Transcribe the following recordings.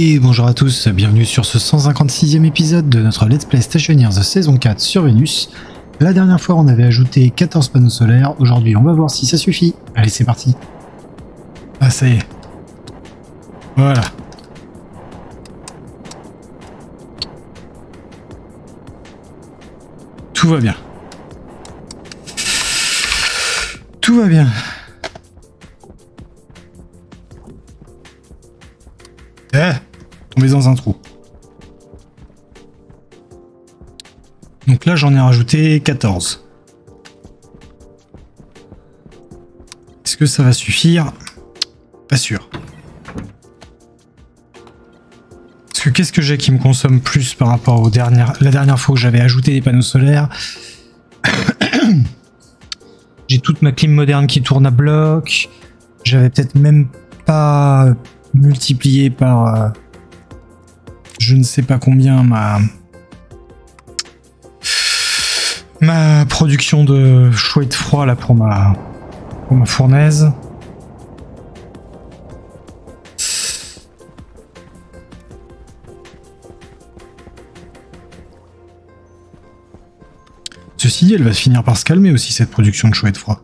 Et bonjour à tous, bienvenue sur ce 156e épisode de notre Let's Play Stationeers saison 4 sur Vénus. La dernière fois on avait ajouté 14 panneaux solaires, aujourd'hui on va voir si ça suffit. Allez c'est parti. Ah ça y est. Voilà. Tout va bien. Tout va bien. Trou. Donc là, j'en ai rajouté 14. Est-ce que ça va suffire? Pas sûr. Parce que qu'est-ce que j'ai qui me consomme plus par rapport aux dernières, la dernière fois où j'avais ajouté des panneaux solaires? J'ai toute ma clim moderne qui tourne à bloc. J'avais peut-être même pas multiplié par euh, je ne sais pas combien ma ma production de chaud et de froid là pour ma pour ma fournaise. Ceci dit, elle va finir par se calmer aussi cette production de chaud et de froid.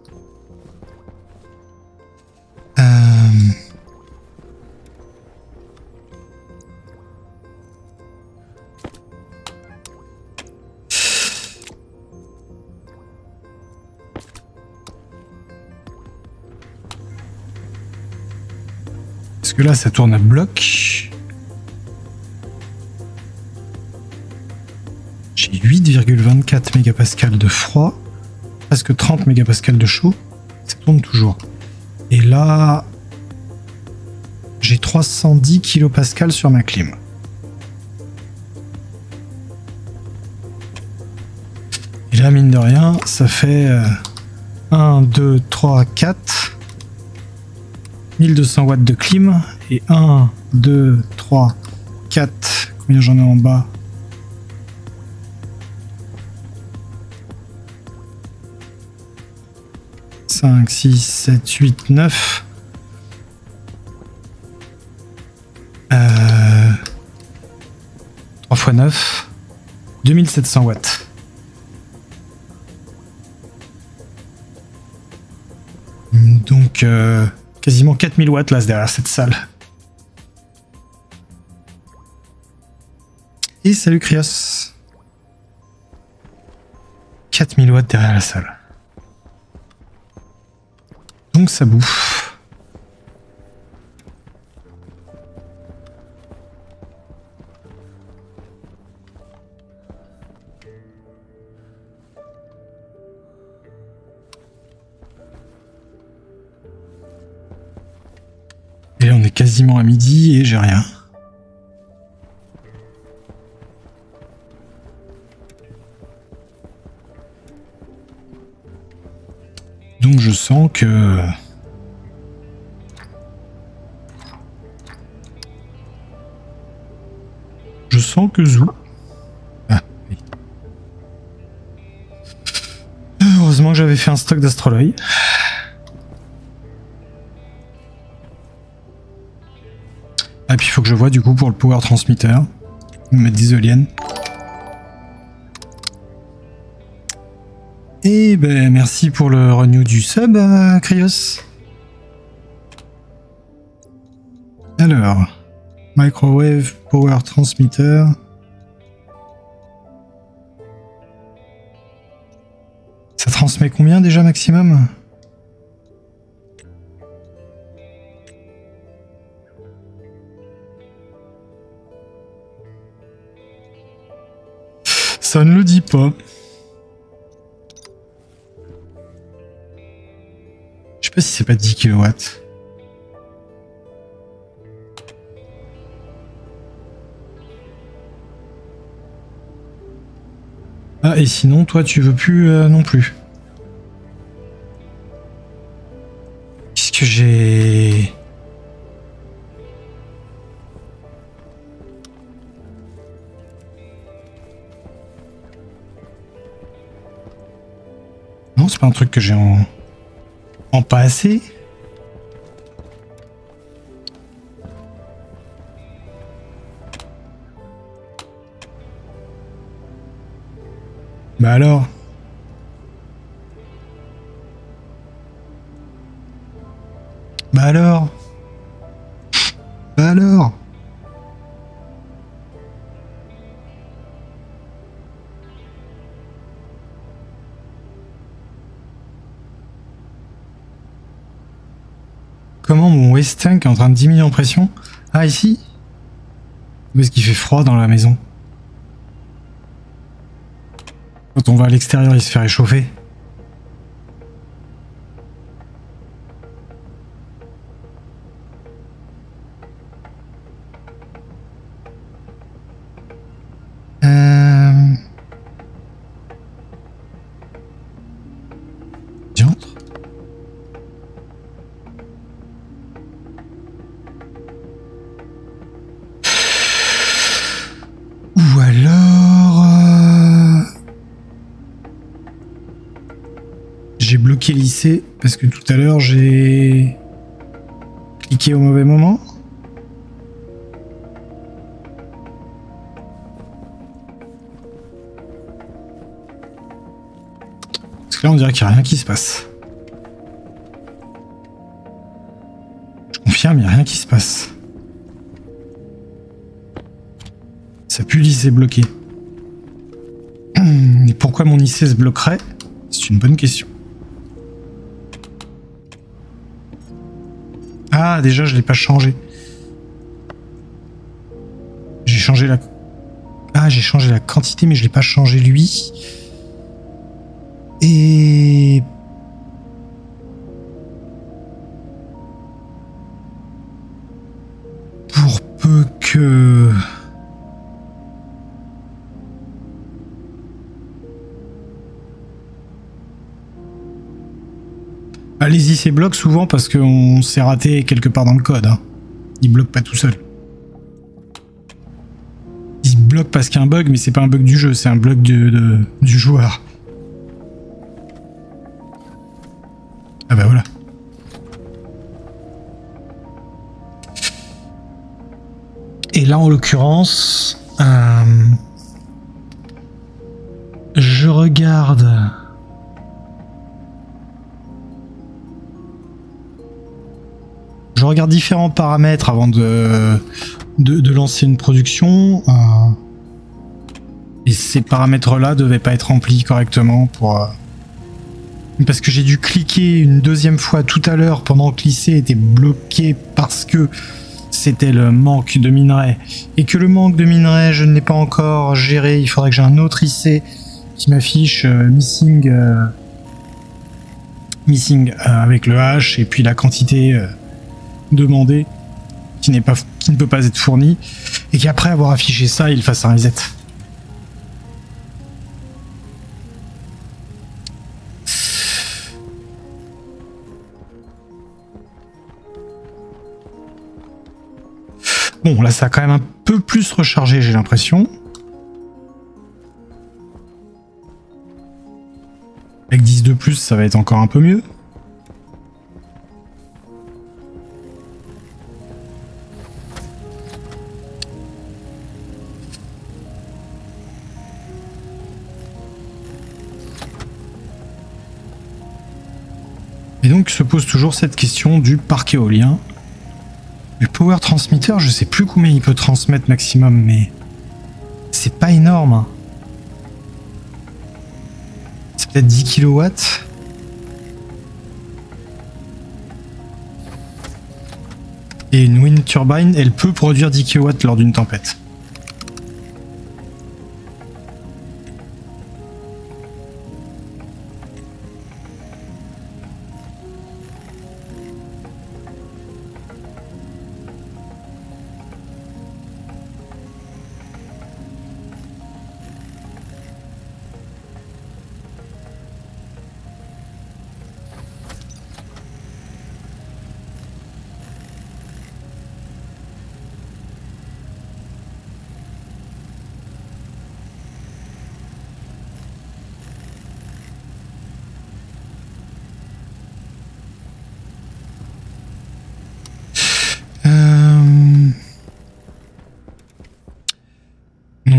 Ça tourne à bloc. J'ai 8,24 mégapascales de froid, presque 30 mégapascales de chaud. Ça tourne toujours. Et là, j'ai 310 kilopascales sur ma clim. Et là, mine de rien, ça fait 1, 2, 3, 4. 1200 watts de clim et 1, 2, 3, 4. Combien j'en ai en bas 5, 6, 7, 8, 9. Euh, 3 x 9. 2700 watts. Donc... Euh, Quasiment 4000 watts là derrière cette salle. Et salut Krios. 4000 watts derrière la salle. Donc ça bouffe. Et on est quasiment à midi et j'ai rien. Sens que... Je sens que Zou... Ah, oui. Heureusement que j'avais fait un stock d'astroloïdes. Ah, puis il faut que je vois du coup pour le power transmitter. Mettre des éoliennes. Et ben merci pour le renew du sub, euh, Krios. Alors, microwave power transmitter. Ça transmet combien déjà maximum? Ça ne le dit pas. Sais pas si c'est pas 10 kW. Ah, et sinon, toi, tu veux plus euh, non plus. Qu'est-ce que j'ai... Non, c'est pas un truc que j'ai en... pas assez. Comment mon West Tank est en train de diminuer en pression Ah ici Où est-ce qu'il fait froid dans la maison Quand on va à l'extérieur, il se fait réchauffer. Parce que tout à l'heure j'ai cliqué au mauvais moment. Parce que là on dirait qu'il n'y a rien qui se passe. Je confirme, il n'y a rien qui se passe. Ça pue lycée bloqué. Et pourquoi mon lycée se bloquerait? C'est une bonne question. Ah, déjà, je l'ai pas changé. J'ai changé la... Ah, j'ai changé la quantité, mais je l'ai pas changé lui. Et... Pour peu que... Allez-y, c'est bloque souvent parce qu'on s'est raté quelque part dans le code. Hein. Il bloque pas tout seul. Il bloque parce qu'il y a un bug, mais c'est pas un bug du jeu, c'est un bug de- du joueur. Ah bah voilà. Et là, en l'occurrence, euh, je regarde. Je regarde différents paramètres avant de, de, lancer une production. euh, et ces paramètres-là devaient pas être remplis correctement pour. euh, parce que j'ai dû cliquer une deuxième fois tout à l'heure pendant que lycée était bloqué parce que c'était le manque de minerais. Et que le manque de minerais, je ne l'ai pas encore géré. Il faudrait que j'ai un autre IC qui m'affiche euh, missing. missing avec le H et puis la quantité demandée qui n'est pas qui ne peut pas être fournie et qu'après avoir affiché ça, il fasse un reset. Bon, là, ça a quand même un peu plus rechargé, j'ai l'impression. Avec 10 de plus, ça va être encore un peu mieux. Se pose toujours cette question du parc éolien. Le power transmitter, je sais plus combien il peut transmettre maximum, mais c'est pas énorme. hein. C'est peut-être 10 kilowatts. Et une wind turbine, elle peut produire 10 kilowatts lors d'une tempête.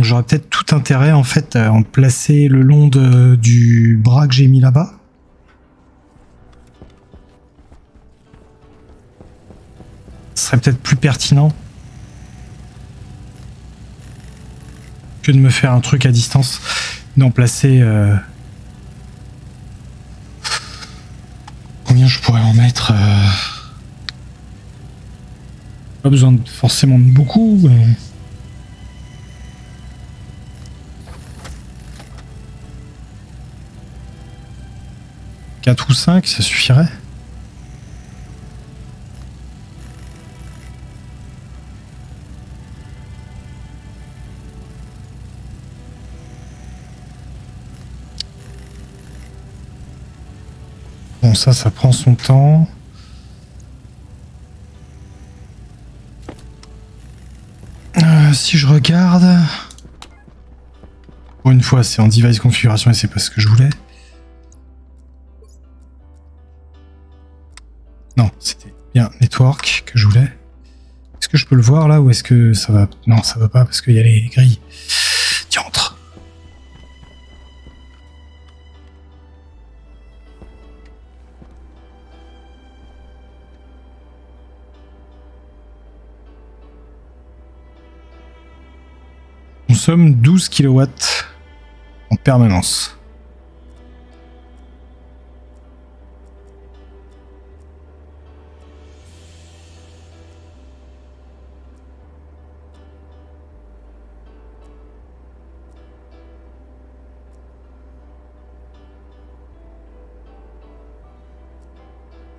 J'aurais peut-être tout intérêt en fait à en placer le long du bras que j'ai mis là-bas. Ce serait peut-être plus pertinent que de me faire un truc à distance, d'en placer. Euh, combien je pourrais en mettre euh, Pas besoin forcément de beaucoup. Mais... 4 ou 5, ça suffirait. Bon, ça, ça prend son temps. Euh, si je regarde... Pour une fois, c'est en device configuration et c'est pas ce que je voulais. Que je voulais. Est-ce que je peux le voir là ou est-ce que ça va? Non, ça va pas parce qu'il y a les grilles. Diantre. Consomme 12 kW en permanence.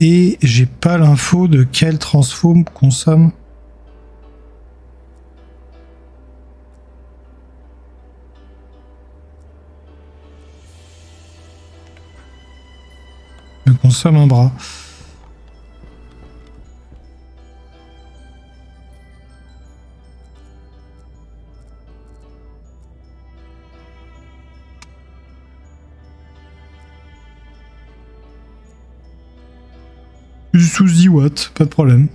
Et j'ai pas l'info de quel transform consomme. Me consomme un bras. Problème.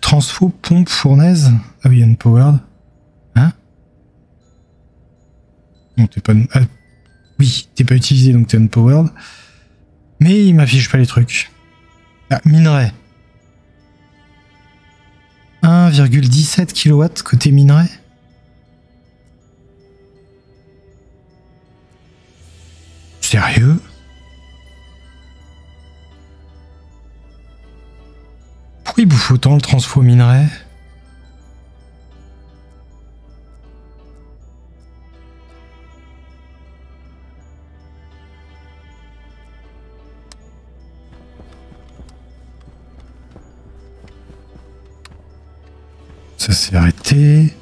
Transfo, pompe, fournaise. Ah oui, unpowered. Hein Non, t'es pas... Ah, oui, t'es pas utilisé, donc t'es unpowered. Mais il m'affiche pas les trucs. Ah, minerai. 1,17 kW côté minerai. Sérieux? Autant le transfo minerai? Ça s'est arrêté.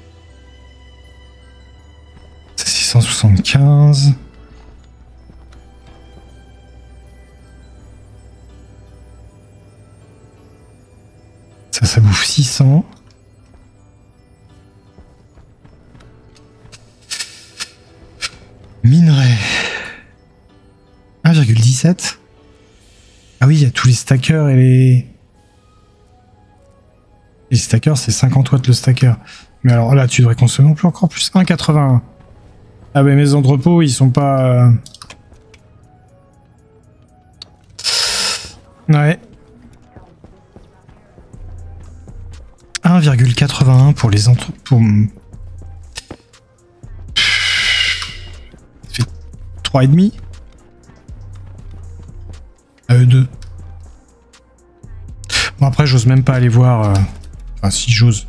C'est 675. 600. Minerai. 1,17. Ah oui, il y a tous les stackers et les... Les stackers, c'est 50 watts le stacker. Mais alors là, tu devrais consommer plus encore plus. 1,81. Ah ben mes entrepôts, ils sont pas... Euh, ouais. 1,81 pour les entre... Pour... Ça fait 3,5 À eux deux. Bon après j'ose même pas aller voir... Euh, enfin si j'ose.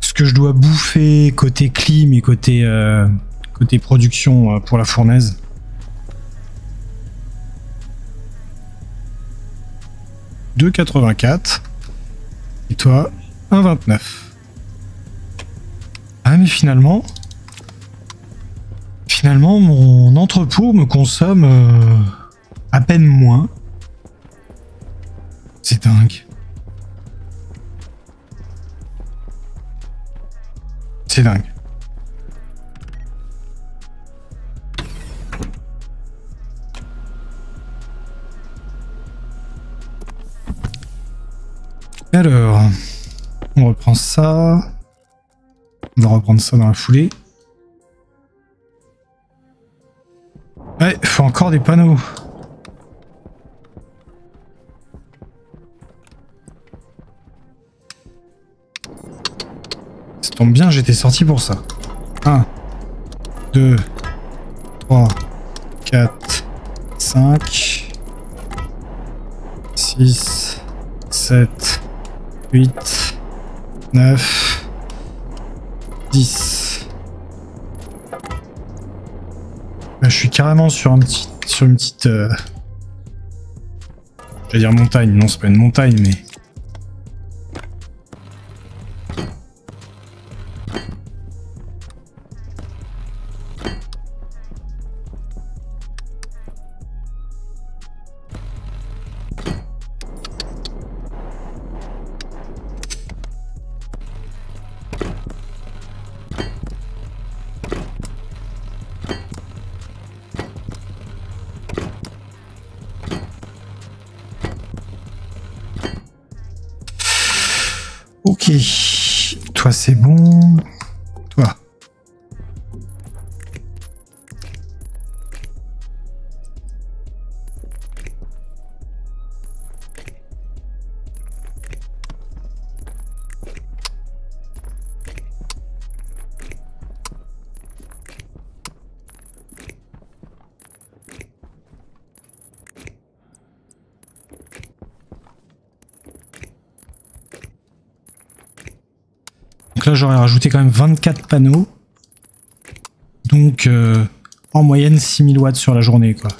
Ce que je dois bouffer côté clim et côté, euh, côté production euh, pour la fournaise. « 2,84. Et toi, 1,29. Ah mais finalement... Finalement, mon entrepôt me consomme euh, à peine moins. C'est dingue. C'est dingue. Alors... On reprend ça. On va reprendre ça dans la foulée. Ouais, faut encore des panneaux. Ça tombe bien, j'étais sorti pour ça. 1, 2, 3, 4, 5, 6, 7, 8, 9, 10. Là, je suis carrément sur un petit, sur une petite, euh... je vais dire montagne. Non, c'est pas une montagne, mais j'aurais rajouté quand même 24 panneaux. Donc, euh, en moyenne, 6000 watts sur la journée, quoi.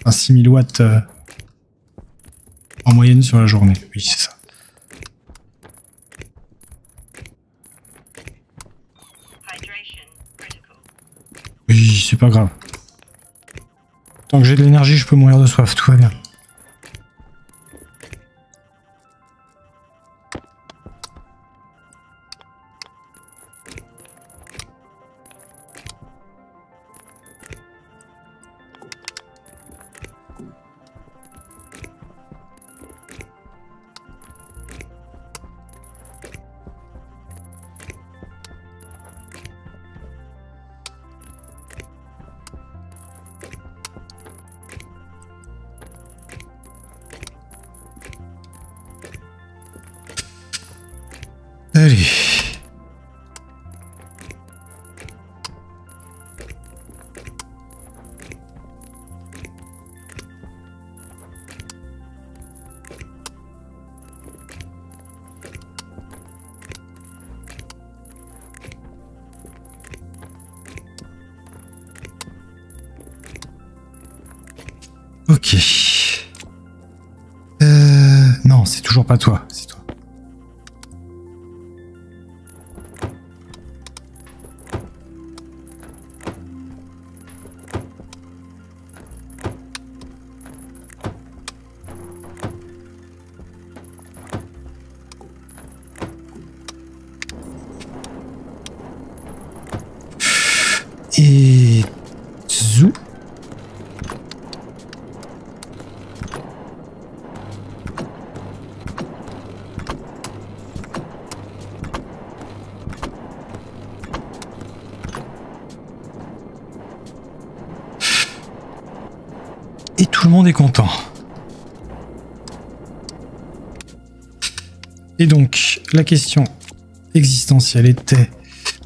Enfin, 6000 watts euh, en moyenne sur la journée. Oui, c'est ça. Oui, c'est pas grave. Tant que j'ai de l'énergie, je peux mourir de soif, tout va bien. Pas toi, tout le monde est content. Et donc, la question existentielle était,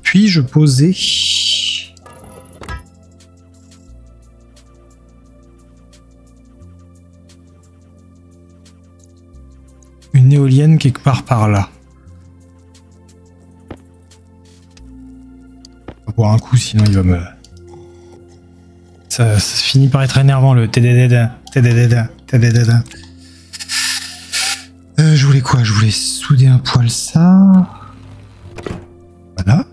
puis-je poser une éolienne quelque part par là? On va boire un coup, sinon il va me... Ça, finit par être énervant le TDDD, TDDD, TDDD. Euh, je voulais quoi? Je voulais souder un poil ça. Voilà.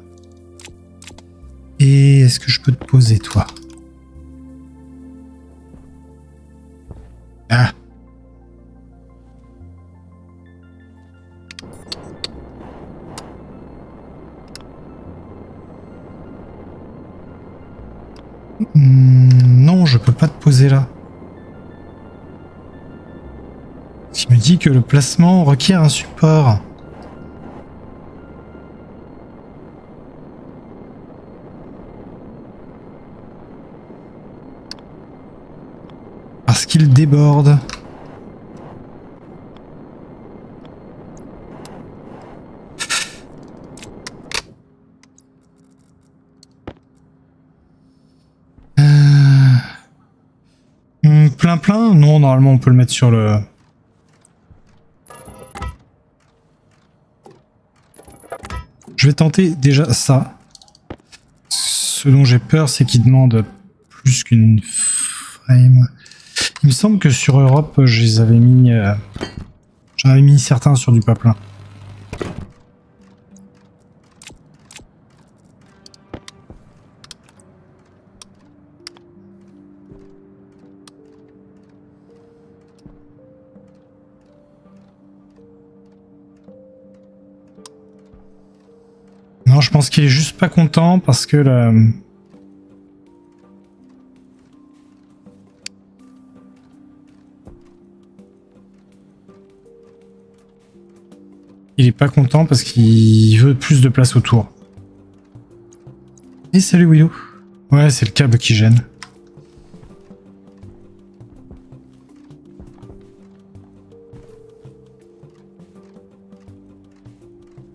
Et est-ce que je peux te poser toi? Ah. Peux pas poser là. Qui me dit que le placement requiert un support. Parce qu'il déborde. Normalement on peut le mettre sur le... Je vais tenter déjà ça. Ce dont j'ai peur, c'est qu'il demande plus qu'une frame. Il me semble que sur Europe, je les avais mis... Euh, j'en avais mis certains sur du pas je pense qu'il est juste pas content parce que la... Il est pas content parce qu'il veut plus de place autour. Et salut Willow. Ouais, c'est le câble qui gêne.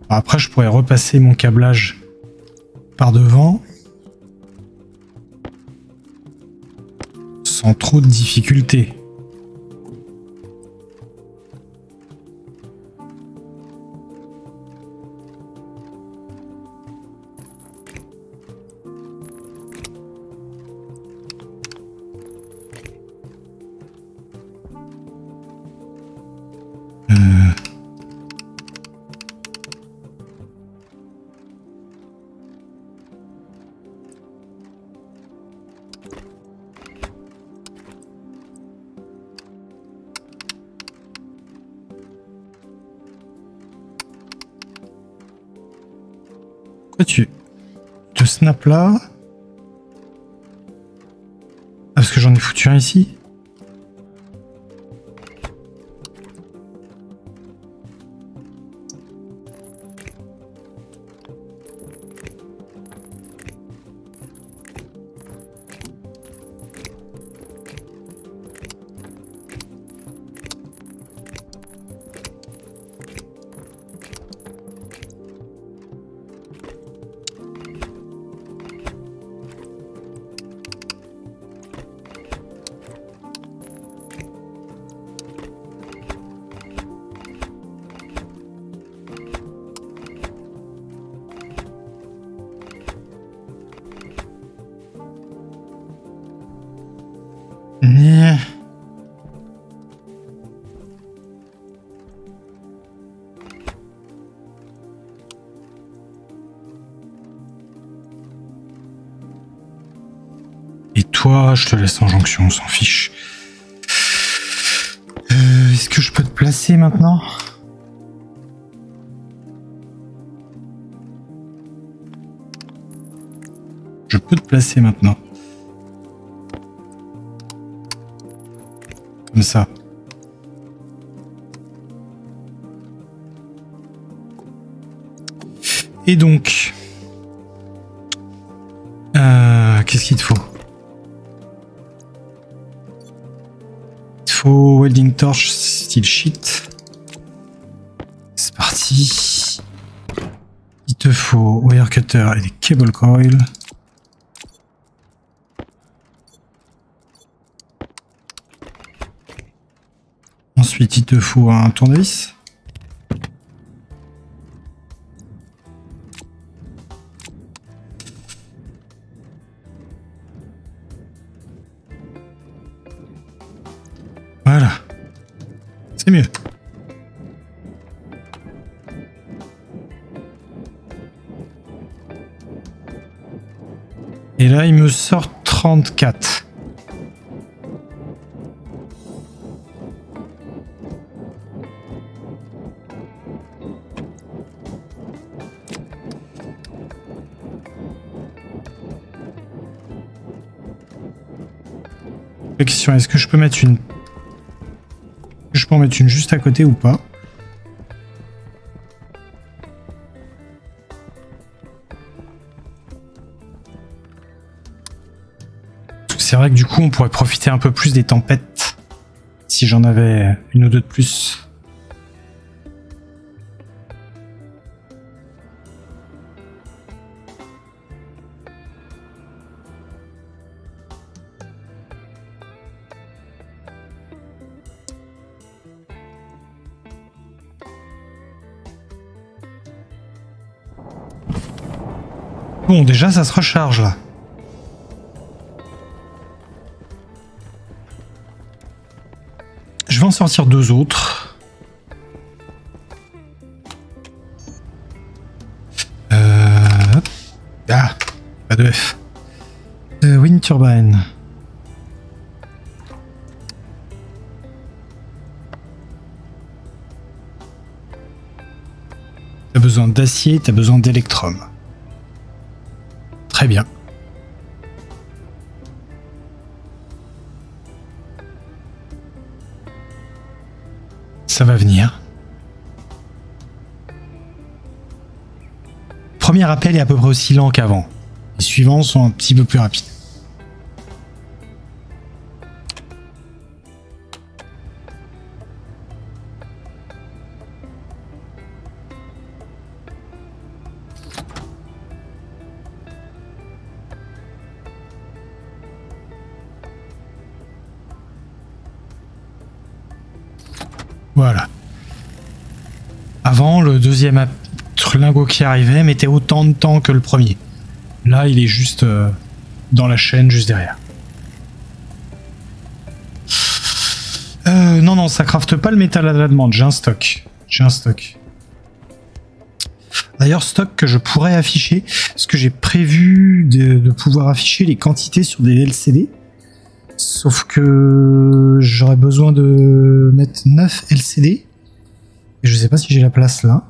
Après, je pourrais repasser mon câblage par devant. Sans trop de difficultés. Snap là ah, Parce que j'en ai foutu un ici. Et toi, je te laisse en jonction, on s'en fiche. Euh, est-ce que je peux te placer maintenant? Je peux te placer maintenant. Et donc... Euh, Qu'est-ce qu'il te faut? Welding torch style sheet. C'est parti. Il te faut wire cutter et des cable coil. Ensuite, il te faut un tournevis. mieux. Et là, il me sort 34. Est-ce que je peux mettre une je peux en mettre une juste à côté ou pas? C'est vrai que du coup on pourrait profiter un peu plus des tempêtes. si j'en avais une ou deux de plus. Bon, déjà, ça se recharge là. Je vais en sortir deux autres. Euh... Ah, pas de F. Euh, wind turbine. T'as besoin d'acier, t'as besoin d'électrum. Ça va venir. Premier appel est à peu près aussi lent qu'avant. Les suivants sont un petit peu plus rapides. Voilà. Avant, le deuxième lingot qui arrivait mettait autant de temps que le premier. Là, il est juste euh, dans la chaîne, juste derrière. Euh, non, non, ça crafte pas le métal à la demande. J'ai un stock. J'ai un stock. D'ailleurs, stock que je pourrais afficher, parce que j'ai prévu de, de, pouvoir afficher les quantités sur des LCD. Sauf que j'aurais besoin de mettre 9 LCD. Et je sais pas si j'ai la place là.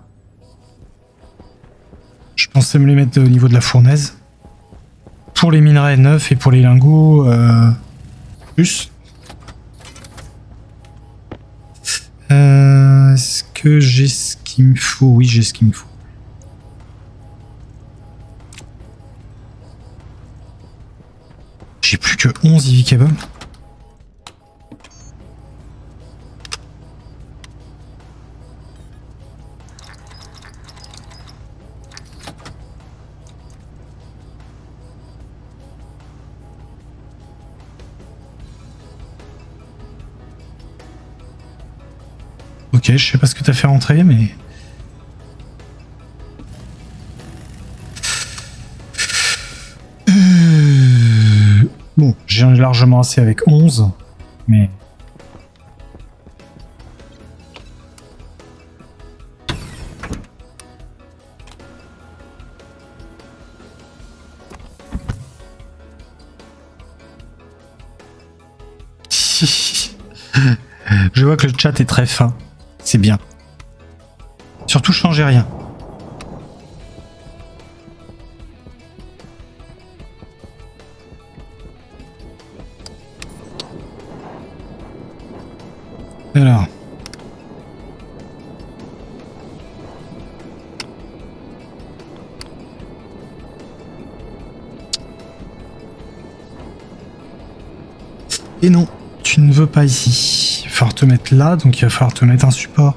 Je pensais me les mettre au niveau de la fournaise. Pour les minerais 9 et pour les lingots euh, plus. Euh, Est-ce que j'ai ce qu'il me faut? Oui, j'ai ce qu'il me faut. J'ai plus que 11 EV Je sais pas ce que t'as fait rentrer, mais... Bon, j'ai largement assez avec 11, mais... Je vois que le chat est très fin. C'est bien. Surtout, changez rien. Alors. Et non, tu ne veux pas ici. Falloir te mettre là, donc il va falloir te mettre un support.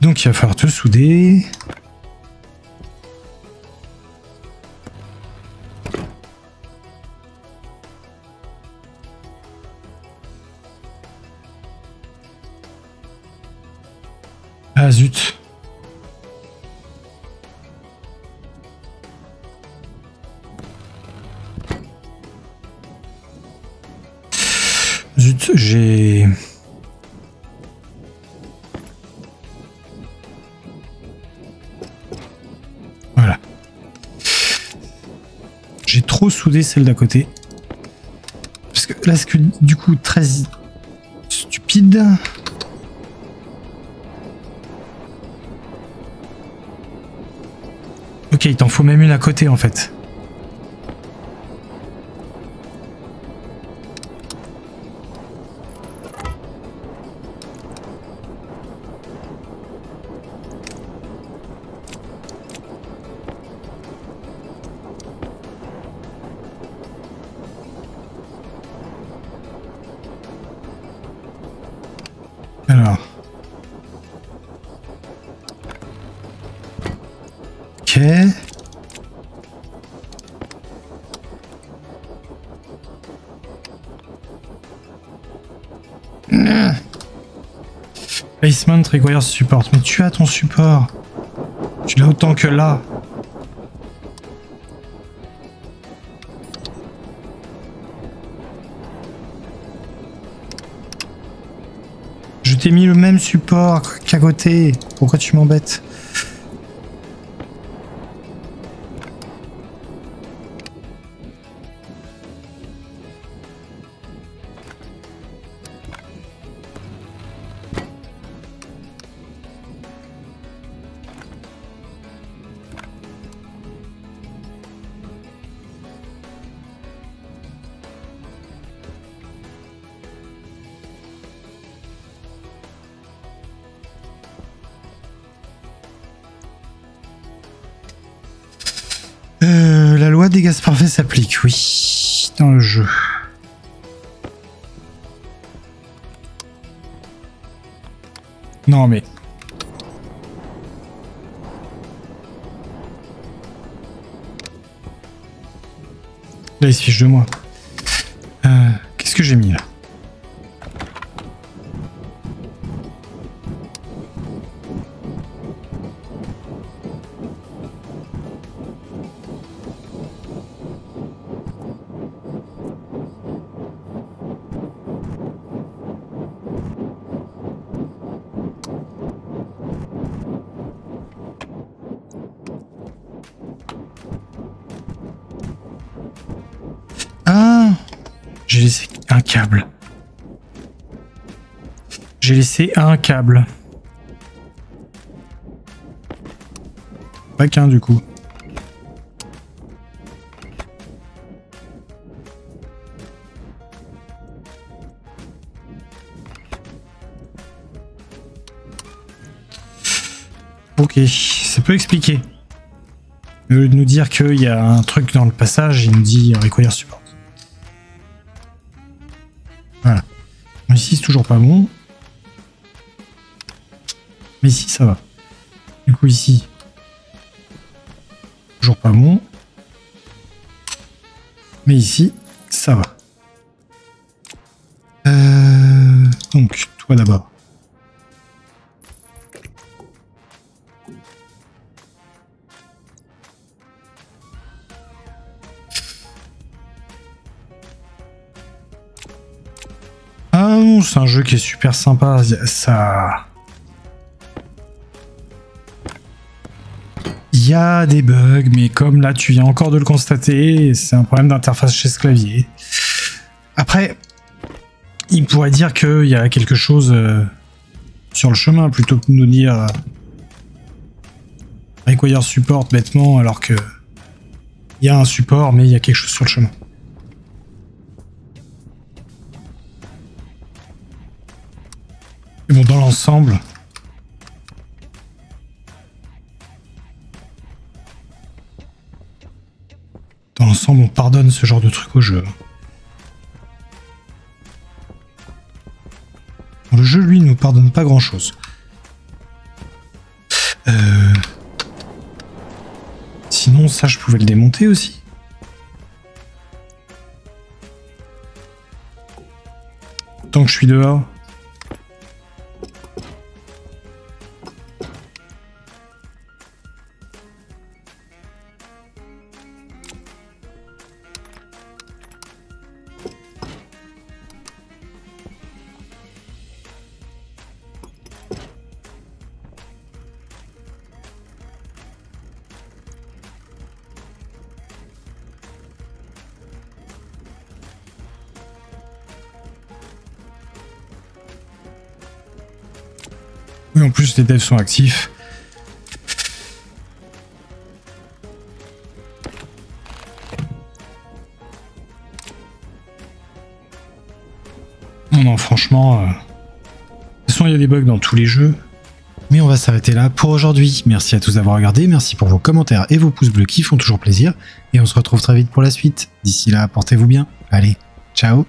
Donc il va falloir te souder. Celle d'à côté. Parce que là, c'est du coup très stupide. Ok, il t'en faut même une à côté en fait. Placement requires support. Mais tu as ton support. Tu l'as autant que là. Je t'ai mis le même support qu'à côté. Pourquoi tu m'embêtes? Gaz parfaits s'applique, oui, dans le jeu. Non mais... Là, il se fiche de moi. J'ai laissé un câble. J'ai laissé un câble. Pas qu'un du coup. Ok, ça peut expliquer. Au lieu de nous dire qu'il y a un truc dans le passage, il nous dit require support. toujours pas bon. Mais ici, ça va. Du coup, ici, toujours pas bon. Mais ici, ça va. Euh, donc, toi là-bas. C'est un jeu qui est super sympa. Ça. Il y a des bugs, mais comme là tu viens encore de le constater, c'est un problème d'interface chez ce clavier. Après, il pourrait dire qu'il y a quelque chose euh, sur le chemin plutôt que de nous dire euh, require support bêtement alors que il y a un support mais il y a quelque chose sur le chemin. Bon, dans l'ensemble, on pardonne ce genre de truc au jeu. Le jeu, lui, nous pardonne pas grand-chose. Euh... Sinon, ça, je pouvais le démonter aussi. Tant que je suis dehors. Les devs sont actifs. Non, non, franchement... euh, De toute façon, il y a des bugs dans tous les jeux. Mais on va s'arrêter là pour aujourd'hui. Merci à tous d'avoir regardé, merci pour vos commentaires et vos pouces bleus qui font toujours plaisir. Et on se retrouve très vite pour la suite. D'ici là, portez-vous bien. Allez, ciao